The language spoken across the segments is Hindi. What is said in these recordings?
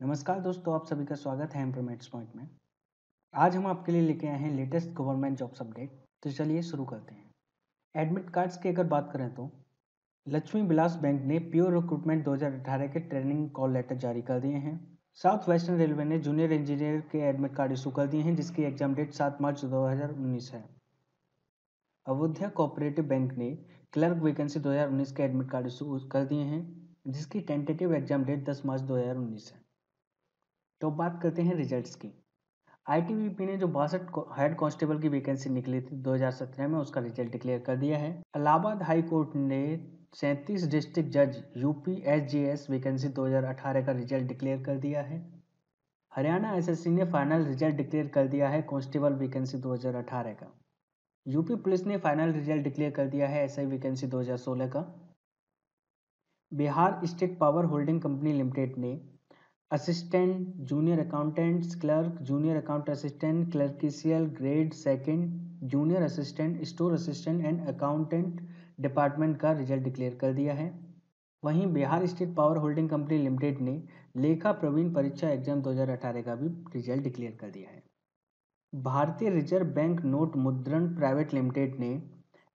नमस्कार दोस्तों, आप सभी का स्वागत है इम्प्रूवमेंट्स पॉइंट में। आज हम आपके लिए लेके आए हैं लेटेस्ट गवर्नमेंट जॉब्स अपडेट तो चलिए शुरू करते हैं। एडमिट कार्ड्स की अगर बात करें तो लक्ष्मी विलास बैंक ने प्योर रिक्रूटमेंट 2018 के ट्रेनिंग कॉल लेटर जारी कर दिए हैं। साउथ वेस्टर्न रेलवे ने जूनियर इंजीनियर के एडमिट कार्ड इशू कर दिए हैं, जिसकी एग्ज़ाम डेट सात मार्च दो हज़ार उन्नीस है। अवोध्या कोऑपरेटिव बैंक ने क्लर्क वैकेंसी 2019 के एडमिट कार्ड इशू कर दिए हैं, जिसकी टेंटेटिव एग्ज़ाम डेट 10 मार्च 2019 है। तो बात करते हैं रिजल्ट्स की। आईटीबीपी ने जो बासठ हेड कांस्टेबल की वैकेंसी निकली थी 2017 में, उसका रिज़ल्ट डिक्लेयर कर दिया है। इलाहाबाद हाई कोर्ट ने सैंतीस डिस्ट्रिक्ट जज यूपी एस वैकेंसी 2018 का रिज़ल्ट डिक्लेयर कर दिया है। हरियाणा एसएससी ने फाइनल रिज़ल्ट डिक्लेयर कर दिया है कांस्टेबल वैकेंसी 2018 का। यूपी पुलिस ने फाइनल रिज़ल्ट डिक्लेयर कर दिया है एसआई वैकेंसी 2016 का। Bihar state power holding company limited ने assistant, junior accountants, clerk, junior account assistant, clerical, grade second, junior assistant, store assistant and accountant department का रिज़ल्ट डिक्लेयर कर दिया है। वहीं Bihar state power holding company limited ने लेखा प्रवीण परीक्षा एग्ज़ाम 2018 का भी रिज़ल्ट डिक्लेयर कर दिया है। भारतीय रिज़र्व बैंक नोट मुद्रण प्राइवेट लिमिटेड ने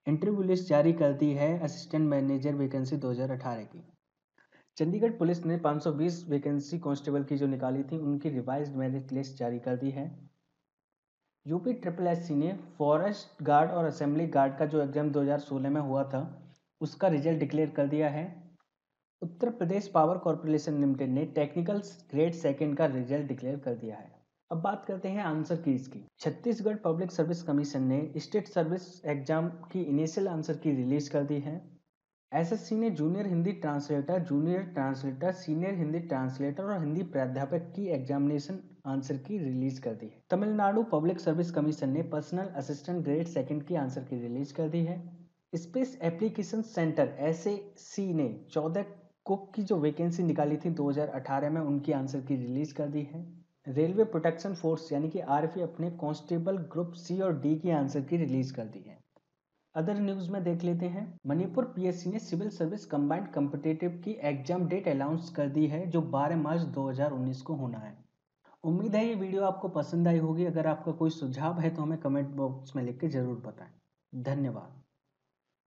इंटरव्यू लिस्ट जारी कर दी है असिस्टेंट मैनेजर वैकेंसी 2018 की। चंडीगढ़ पुलिस ने 520 वैकेंसी कांस्टेबल की जो निकाली थी, उनकी रिवाइज्ड मेरिट लिस्ट जारी कर दी है। यूपी ट्रिपल एस सी ने फॉरेस्ट गार्ड और असेंबली गार्ड का जो एग्ज़ाम 2016 में हुआ था, उसका रिज़ल्ट डिक्लेयर कर दिया है। Uttar Pradesh power corporation limited ने टेक्निकल ग्रेड सेकंड का रिज़ल्ट डिक्लेयर कर दिया है। अब बात करते हैं answer key. Chhattisgarh public service commission ने स्टेट सर्विस एग्ज़ाम की इनिशियल आंसर की रिलीज़ कर दी है। एसएससी ने junior Hindi translator junior translator senior Hindi translator और हिंदी प्राध्यापक की एग्जामिनेशन आंसर की रिलीज़ कर दी है। तमिलनाडु पब्लिक सर्विस कमीशन ने पर्सनल असिस्टेंट ग्रेड सेकंड की आंसर की रिलीज़ कर दी है। स्पेस एप्लीकेशन सेंटर एस ने चौदह कुक की जो वैकेंसी निकाली थी 2018 में, उनकी आंसर की रिलीज़ कर दी है। रेलवे प्रोटेक्शन फोर्स यानी कि आर अपने कांस्टेबल ग्रुप सी और डी की आंसर की रिलीज़ कर दी है। अदर न्यूज़ में देख लेते हैं। मणिपुर पीएससी ने सिविल सर्विस कंबाइंड कम्पिटेटिव की एग्ज़ाम डेट अनाउंस कर दी है, जो 12 मार्च 2019 को होना है। उम्मीद है ये वीडियो आपको पसंद आई होगी। अगर आपका कोई सुझाव है तो हमें कमेंट बॉक्स में लिख के ज़रूर बताएँ। धन्यवाद।